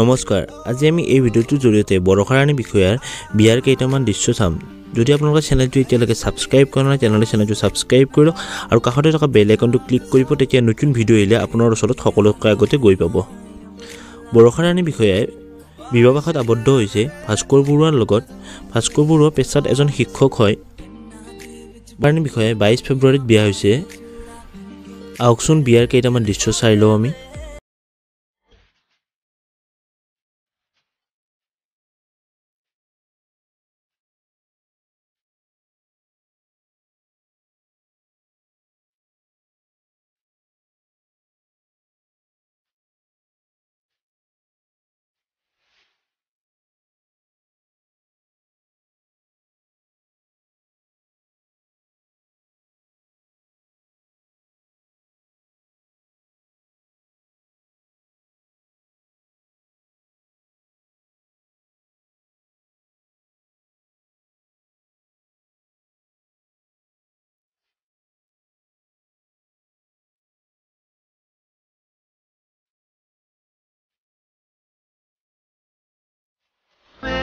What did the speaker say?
নমস্কাৰ আজি আমি এই ভিডিঅ'টোৰ জৰিয়তে বৰষাৰাণী বিষয়াৰ বিয়াৰ কেইটামান দৃশ্য চাম। যদি আপোনালোকে চেনেলটো এতিয়ালৈকে ছাবস্ক্ৰাইব কৰা নাই তেনেহ'লে চেনেলটো ছাবস্ক্ৰাইব কৰি লওক আৰু কাষতে থকা বেল আইকনটো ক্লিক কৰিব তেতিয়া নতুন ভিডিঅ' আহিলে আপোনাৰ ওচৰত সকলোতকৈ আগতে গৈ পাব। বৰষাৰাণী বিষয়াই বিবাহপাশত আবদ্ধ হৈছে। ভাস্কৰ বৰুৱাৰ লগত ভাস্কৰ বৰুৱা পেছাত এজন শিক্ষক হয়। বিষয়াই বাইছ ফেব্ৰুৱাৰীত বিয়া হৈছে। আহকচোন বিয়াৰ কেইটামান দৃশ্য চাই লওঁ আমি।